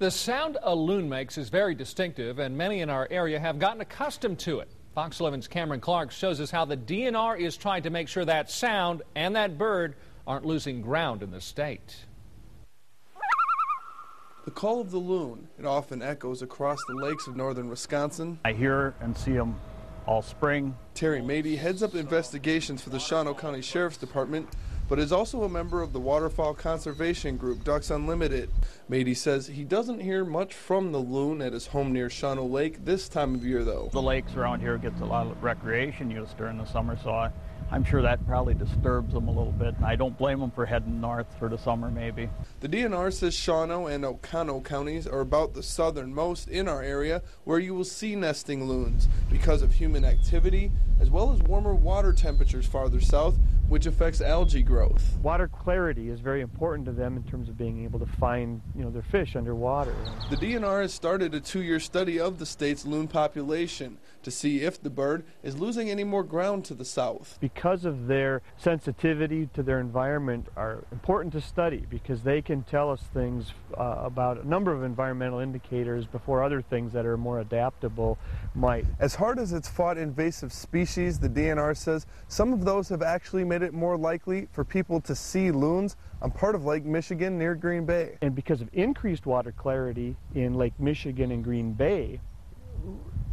The sound a loon makes is very distinctive, and many in our area have gotten accustomed to it. Fox 11's Cameron Clark shows us how the DNR is trying to make sure that sound and that bird aren't losing ground in the state. The call of the loon, it often echoes across the lakes of northern Wisconsin. I hear and see them all spring. Terry Mady heads up investigations for the Shawano County Sheriff's Department, but is also a member of the waterfowl conservation group Ducks Unlimited. Mady says he doesn't hear much from the loon at his home near Shawano Lake this time of year, though. The lakes around here gets a lot of recreation use during the summer, so I, I'm sure that probably disturbs them a little bit. and I don't blame them for heading north for the summer, maybe. The DNR says Shawano and Oconto counties are about the southernmost in our area where you will see nesting loons because of human activity as well as warmer water temperatures farther south, which affects algae growth. Water clarity is very important to them in terms of being able to find you know, their fish underwater. The DNR has started a two-year study of the state's loon population to see if the bird is losing any more ground to the south. Because of their sensitivity to their environment are important to study because they can tell us things uh, about a number of environmental indicators before other things that are more adaptable might. As hard as it's fought invasive species, the DNR says some of those have actually made it more likely for people to see loons on part of Lake Michigan near Green Bay. And because of increased water clarity in Lake Michigan and Green Bay,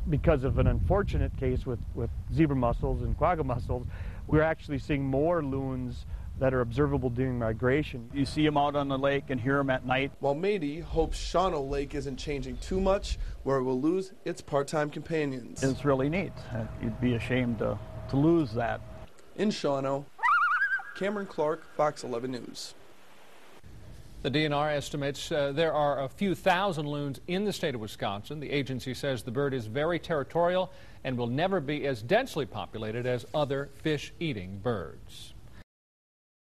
because of an unfortunate case with, with zebra mussels and quagga mussels, we're actually seeing more loons that are observable during migration. You see them out on the lake and hear them at night. While Mady hopes Shawano Lake isn't changing too much, where it will lose its part-time companions. It's really neat. You'd be ashamed to, to lose that. In Shawano, Cameron Clark, Fox 11 News. The DNR estimates uh, there are a few thousand loons in the state of Wisconsin. The agency says the bird is very territorial and will never be as densely populated as other fish-eating birds.